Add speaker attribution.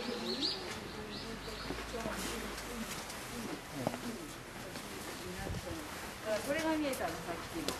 Speaker 1: これが見えたのさっきの。